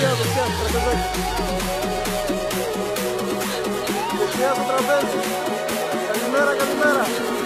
Δεξιά, το τραπέζι. Καλημέρα, καλημέρα.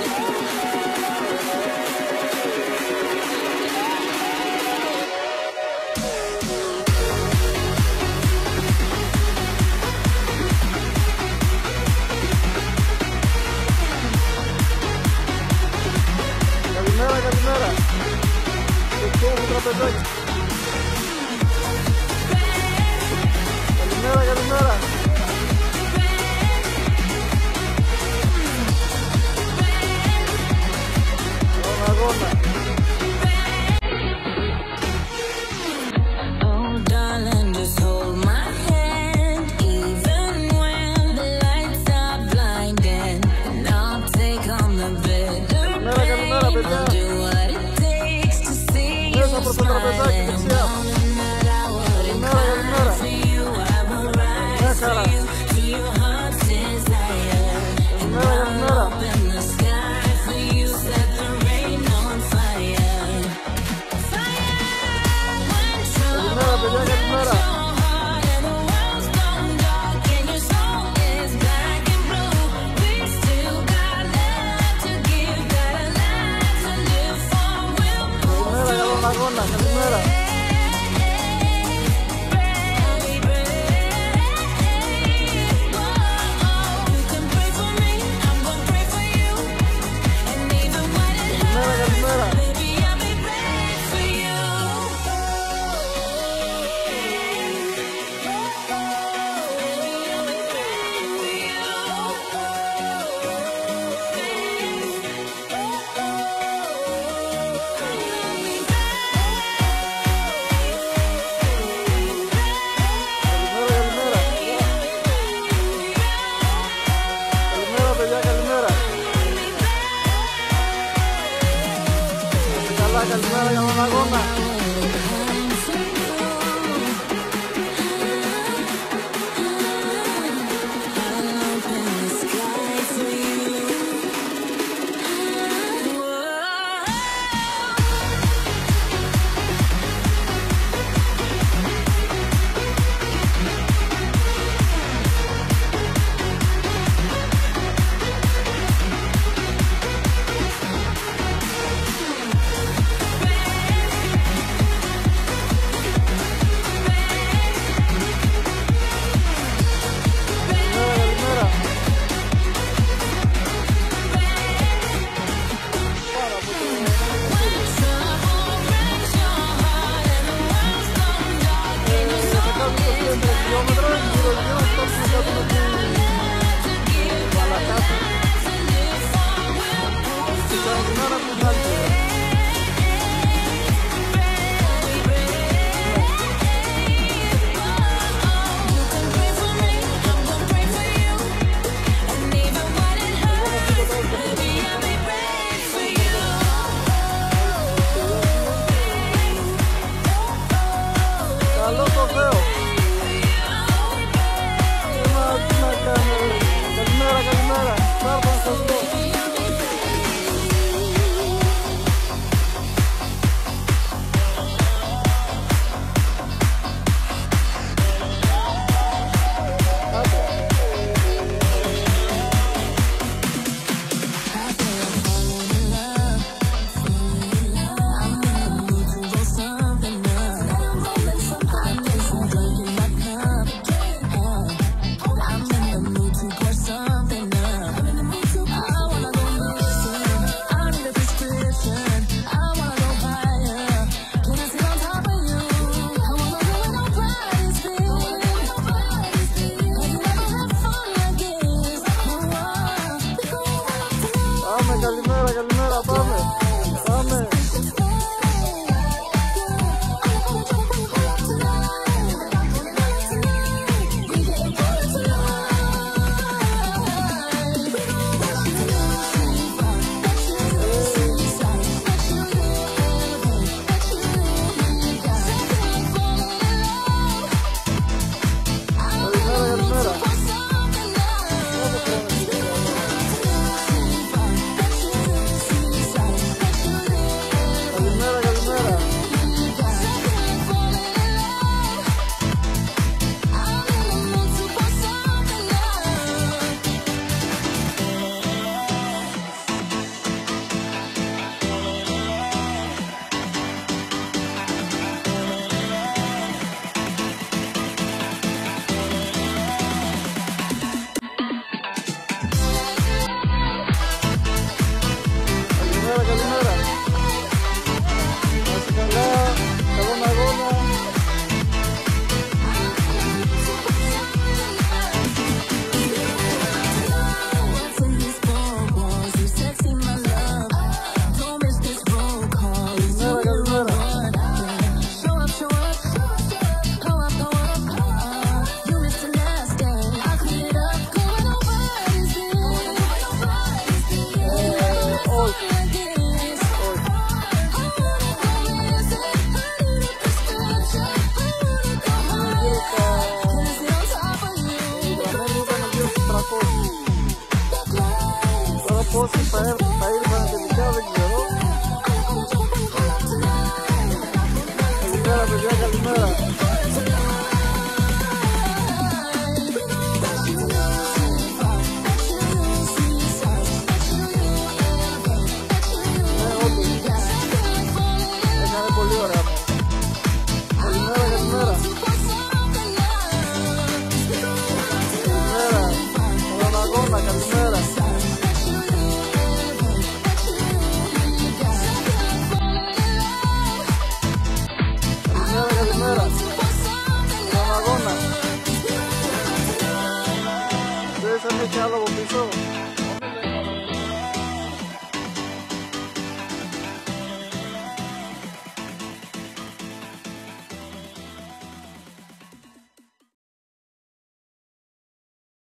abrazo, profesor Pesac. Saca el suelo, la goma. fire, fire. hello, pessoal.